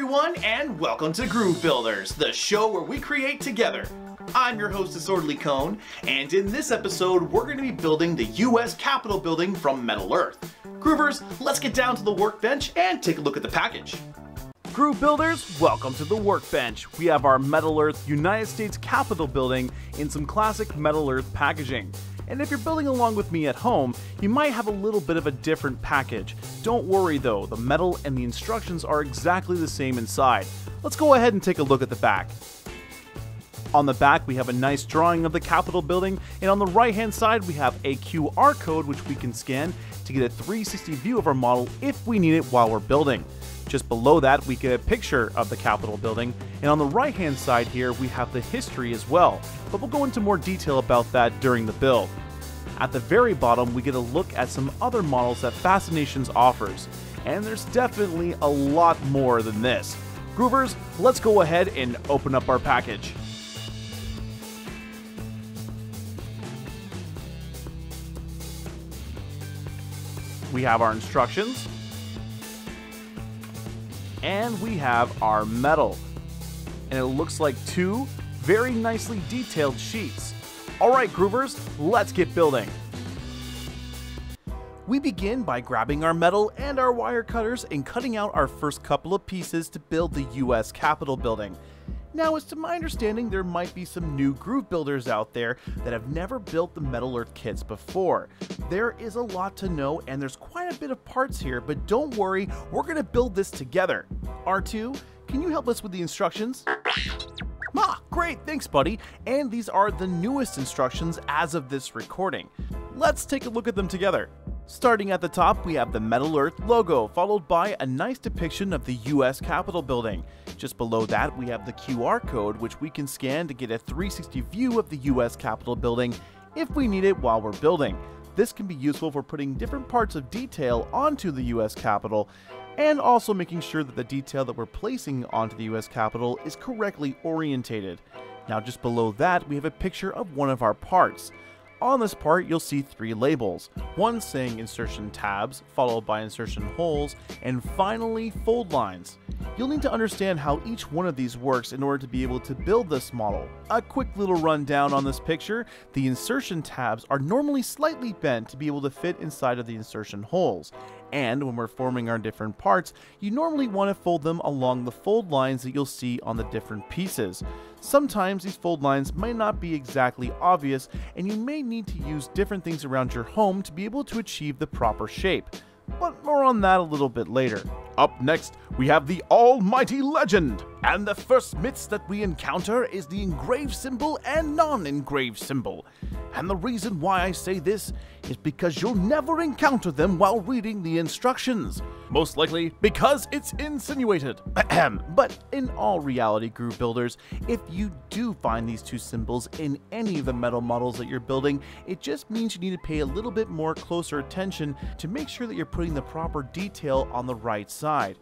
everyone, and welcome to Groove Builders, the show where we create together. I'm your host, Disorderly Cone, and in this episode, we're going to be building the U.S. Capitol building from Metal Earth. Groovers, let's get down to the workbench and take a look at the package. Groove Builders, welcome to the workbench. We have our Metal Earth United States Capitol building in some classic Metal Earth packaging. And if you're building along with me at home, you might have a little bit of a different package. Don't worry though, the metal and the instructions are exactly the same inside. Let's go ahead and take a look at the back. On the back, we have a nice drawing of the Capitol building, and on the right hand side, we have a QR code which we can scan to get a 360 view of our model if we need it while we're building. Just below that, we get a picture of the Capitol building, and on the right hand side here, we have the history as well, but we'll go into more detail about that during the build. At the very bottom, we get a look at some other models that Fascinations offers, and there's definitely a lot more than this. Groovers, let's go ahead and open up our package. We have our instructions, and we have our metal. And it looks like two very nicely detailed sheets. Alright Groovers, let's get building. We begin by grabbing our metal and our wire cutters and cutting out our first couple of pieces to build the US Capitol building. Now, as to my understanding, there might be some new groove builders out there that have never built the Metal Earth kits before. There is a lot to know, and there's quite a bit of parts here, but don't worry, we're to build this together. R2, can you help us with the instructions? Ah, great, thanks buddy. And these are the newest instructions as of this recording. Let's take a look at them together. Starting at the top, we have the Metal Earth logo, followed by a nice depiction of the US Capitol building. Just below that, we have the QR code, which we can scan to get a 360 view of the US Capitol building if we need it while we're building. This can be useful for putting different parts of detail onto the US Capitol, and also making sure that the detail that we're placing onto the US Capitol is correctly orientated. Now just below that, we have a picture of one of our parts. On this part, you'll see three labels, one saying insertion tabs, followed by insertion holes, and finally fold lines. You'll need to understand how each one of these works in order to be able to build this model. A quick little rundown on this picture, the insertion tabs are normally slightly bent to be able to fit inside of the insertion holes, and when we're forming our different parts, you normally want to fold them along the fold lines that you'll see on the different pieces. Sometimes these fold lines might not be exactly obvious, and you may need to use different things around your home to be able to achieve the proper shape. But more on that a little bit later. Up next, we have the Almighty Legend, and the first myths that we encounter is the engraved symbol and non-engraved symbol. And the reason why I say this is because you'll never encounter them while reading the instructions. Most likely because it's insinuated. but in all reality, Groove Builders, if you do find these two symbols in any of the metal models that you're building, it just means you need to pay a little bit more closer attention to make sure that you're putting the proper detail on the right side.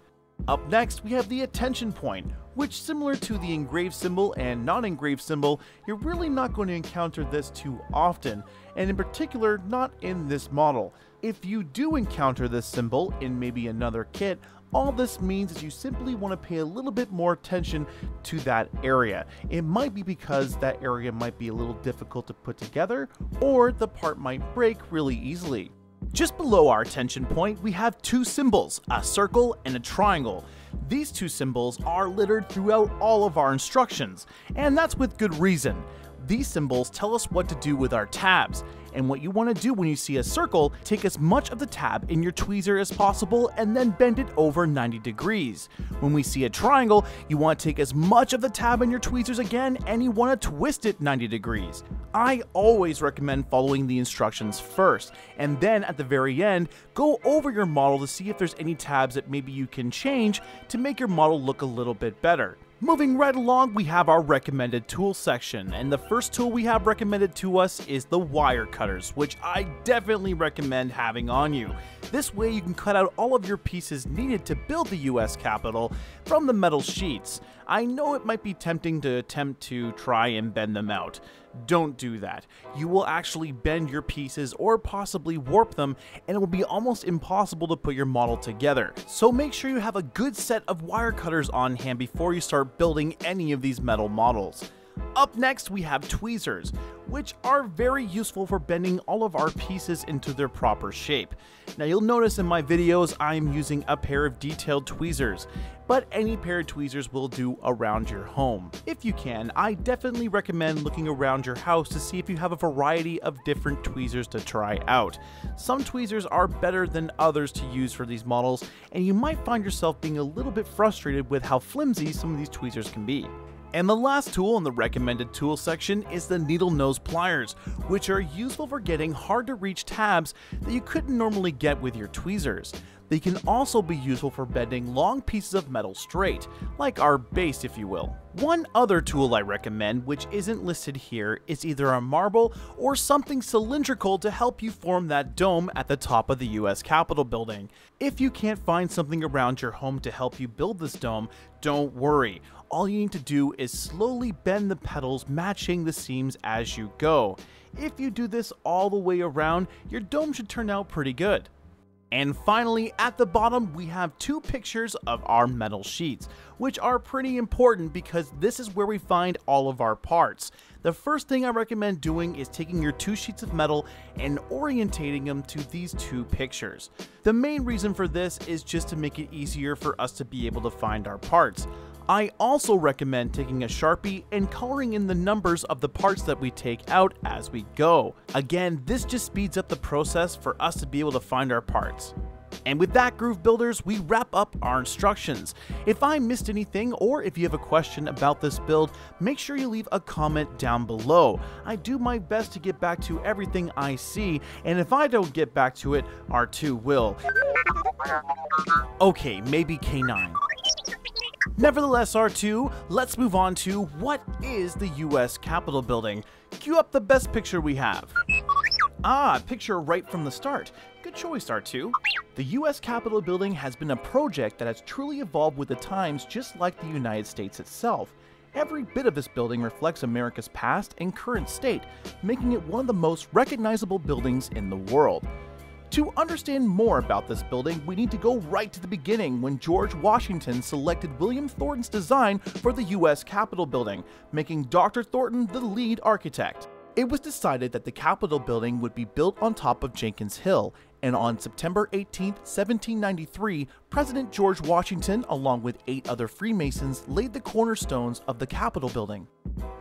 Up next, we have the attention point, which similar to the engraved symbol and non-engraved symbol, you're really not going to encounter this too often, and in particular, not in this model. If you do encounter this symbol in maybe another kit, all this means is you simply want to pay a little bit more attention to that area. It might be because that area might be a little difficult to put together, or the part might break really easily. Just below our attention point, we have two symbols, a circle and a triangle. These two symbols are littered throughout all of our instructions, and that's with good reason. These symbols tell us what to do with our tabs, and what you want to do when you see a circle, take as much of the tab in your tweezer as possible and then bend it over 90 degrees. When we see a triangle, you want to take as much of the tab in your tweezers again and you want to twist it 90 degrees. I always recommend following the instructions first, and then at the very end, go over your model to see if there's any tabs that maybe you can change to make your model look a little bit better. Moving right along, we have our recommended tool section, and the first tool we have recommended to us is the wire cutters, which I definitely recommend having on you. This way you can cut out all of your pieces needed to build the US Capitol from the metal sheets. I know it might be tempting to attempt to try and bend them out. Don't do that. You will actually bend your pieces or possibly warp them, and it will be almost impossible to put your model together. So make sure you have a good set of wire cutters on hand before you start building any of these metal models. Up next, we have tweezers, which are very useful for bending all of our pieces into their proper shape. Now you'll notice in my videos I'm using a pair of detailed tweezers, but any pair of tweezers will do around your home. If you can, I definitely recommend looking around your house to see if you have a variety of different tweezers to try out. Some tweezers are better than others to use for these models, and you might find yourself being a little bit frustrated with how flimsy some of these tweezers can be. And the last tool in the recommended tool section is the needle nose pliers, which are useful for getting hard to reach tabs that you couldn't normally get with your tweezers. They can also be useful for bending long pieces of metal straight, like our base if you will. One other tool I recommend, which isn't listed here, is either a marble or something cylindrical to help you form that dome at the top of the US Capitol building. If you can't find something around your home to help you build this dome, don't worry. All you need to do is slowly bend the petals matching the seams as you go. If you do this all the way around, your dome should turn out pretty good. And finally, at the bottom, we have two pictures of our metal sheets, which are pretty important because this is where we find all of our parts. The first thing I recommend doing is taking your two sheets of metal and orientating them to these two pictures. The main reason for this is just to make it easier for us to be able to find our parts. I also recommend taking a Sharpie and coloring in the numbers of the parts that we take out as we go. Again, this just speeds up the process for us to be able to find our parts. And with that, Groove Builders, we wrap up our instructions. If I missed anything or if you have a question about this build, make sure you leave a comment down below. I do my best to get back to everything I see, and if I don't get back to it, R2 will. Okay, maybe K9. Nevertheless, R2, let's move on to what is the US Capitol building? Cue up the best picture we have. Ah, picture right from the start. Good choice, R2. The US Capitol building has been a project that has truly evolved with the times just like the United States itself. Every bit of this building reflects America's past and current state, making it one of the most recognizable buildings in the world. To understand more about this building, we need to go right to the beginning when George Washington selected William Thornton's design for the US Capitol building, making Dr. Thornton the lead architect. It was decided that the Capitol building would be built on top of Jenkins Hill, and on September 18, 1793, President George Washington, along with eight other Freemasons, laid the cornerstones of the Capitol building.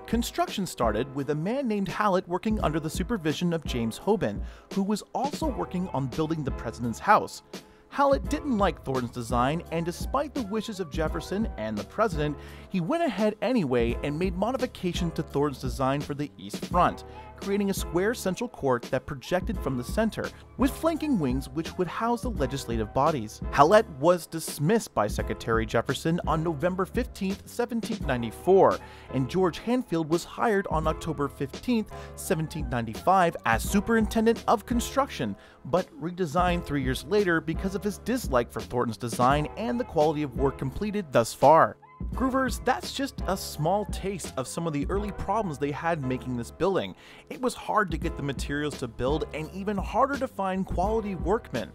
Construction started with a man named Hallett working under the supervision of James Hoban, who was also working on building the president's house. Hallett didn't like Thornton's design, and despite the wishes of Jefferson and the president, he went ahead anyway and made modifications to Thornton's design for the east front, creating a square central court that projected from the center, with flanking wings which would house the legislative bodies. Hallett was dismissed by Secretary Jefferson on November 15, 1794, and George Hadfield was hired on October 15, 1795 as superintendent of construction, but redesigned three years later because of his dislike for Thornton's design and the quality of work completed thus far. Groovers, that's just a small taste of some of the early problems they had making this building. It was hard to get the materials to build and even harder to find quality workmen.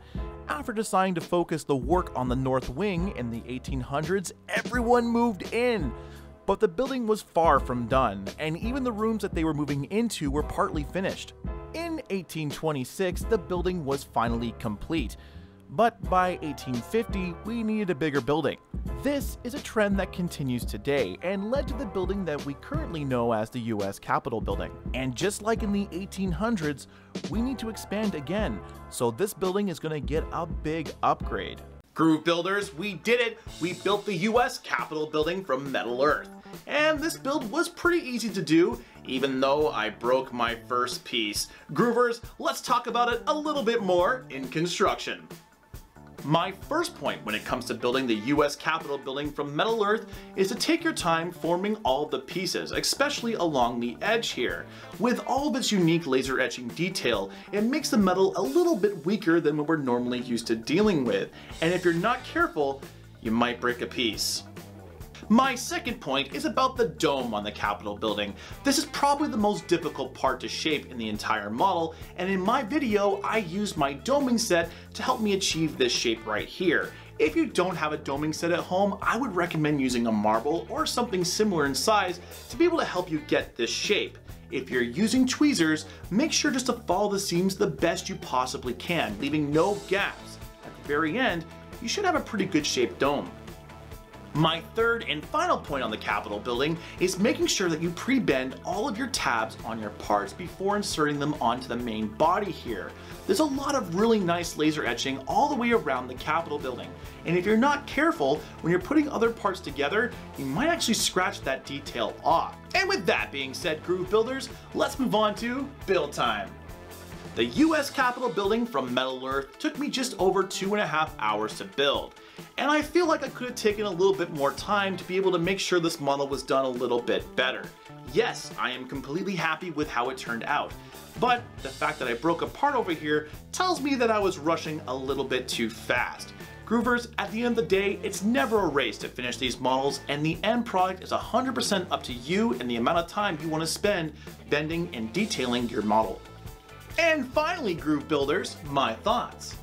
After deciding to focus the work on the north wing in the 1800s, everyone moved in. But the building was far from done, and even the rooms that they were moving into were partly finished. In 1826, the building was finally complete but by 1850, we needed a bigger building. This is a trend that continues today and led to the building that we currently know as the US Capitol Building. And just like in the 1800s, we need to expand again, so this building is going to get a big upgrade. Groove Builders, we did it! We built the US Capitol Building from Metal Earth. And this build was pretty easy to do, even though I broke my first piece. Groovers, let's talk about it a little bit more in construction. My first point when it comes to building the US Capitol building from Metal Earth is to take your time forming all the pieces, especially along the edge here. With all of its unique laser etching detail, it makes the metal a little bit weaker than what we're normally used to dealing with, and if you're not careful, you might break a piece. My second point is about the dome on the Capitol building. This is probably the most difficult part to shape in the entire model, and in my video, I used my doming set to help me achieve this shape right here. If you don't have a doming set at home, I would recommend using a marble or something similar in size to be able to help you get this shape. If you're using tweezers, make sure just to follow the seams the best you possibly can, leaving no gaps. At the very end, you should have a pretty good shaped dome. My third and final point on the Capitol building is making sure that you pre-bend all of your tabs on your parts before inserting them onto the main body here. There's a lot of really nice laser etching all the way around the Capitol building, and if you're not careful, when you're putting other parts together, you might actually scratch that detail off. And with that being said, Groove Builders, let's move on to build time. The US Capitol building from Metal Earth took me just over two and a half hours to build. And I feel like I could have taken a little bit more time to be able to make sure this model was done a little bit better. Yes, I am completely happy with how it turned out. But the fact that I broke apart over here tells me that I was rushing a little bit too fast. Groovers, at the end of the day, it's never a race to finish these models, and the end product is 100% up to you and the amount of time you want to spend bending and detailing your model. And finally, Groove Builders, my thoughts.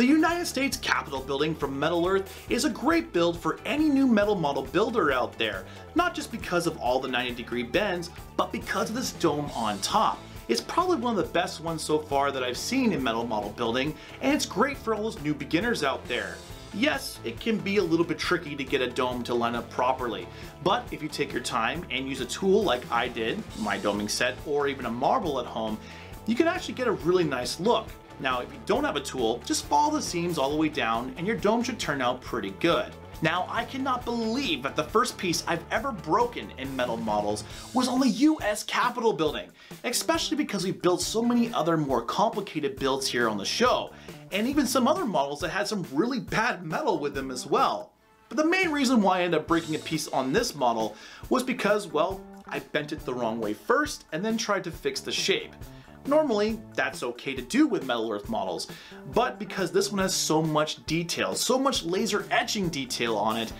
The United States Capitol building from Metal Earth is a great build for any new metal model builder out there, not just because of all the 90 degree bends, but because of this dome on top. It's probably one of the best ones so far that I've seen in metal model building, and it's great for all those new beginners out there. Yes, it can be a little bit tricky to get a dome to line up properly, but if you take your time and use a tool like I did, my doming set, or even a marble at home, you can actually get a really nice look. Now, if you don't have a tool, just follow the seams all the way down and your dome should turn out pretty good. Now, I cannot believe that the first piece I've ever broken in metal models was on the US Capitol building, especially because we built so many other more complicated builds here on the show, and even some other models that had some really bad metal with them as well. But the main reason why I ended up breaking a piece on this model was because, well, I bent it the wrong way first and then tried to fix the shape. Normally, that's okay to do with Metal Earth models, but because this one has so much detail, so much laser etching detail on it,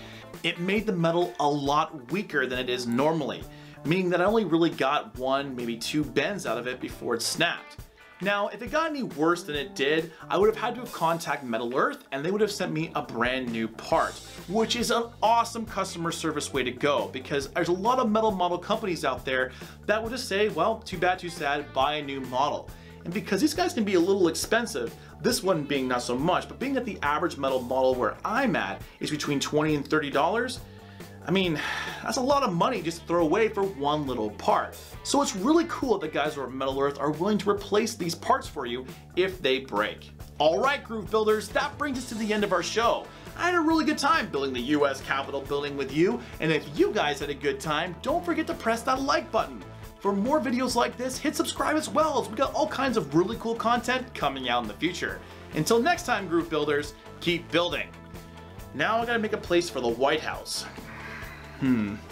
it made the metal a lot weaker than it is normally, meaning that I only really got one, maybe two bends out of it before it snapped. Now, if it got any worse than it did, I would have had to have contacted Metal Earth and they would have sent me a brand new part, which is an awesome customer service way to go because there's a lot of metal model companies out there that would just say, well, too bad, too sad, buy a new model. And because these guys can be a little expensive, this one being not so much, but being that the average metal model where I'm at is between 20 and $30, I mean, that's a lot of money just to throw away for one little part. So it's really cool that the guys over at Metal Earth are willing to replace these parts for you if they break. Alright Groove Builders, that brings us to the end of our show. I had a really good time building the US Capitol building with you, and if you guys had a good time, don't forget to press that like button. For more videos like this, hit subscribe as well, as we got all kinds of really cool content coming out in the future. Until next time, Groove Builders, keep building. Now I gotta make a place for the White House. 嗯。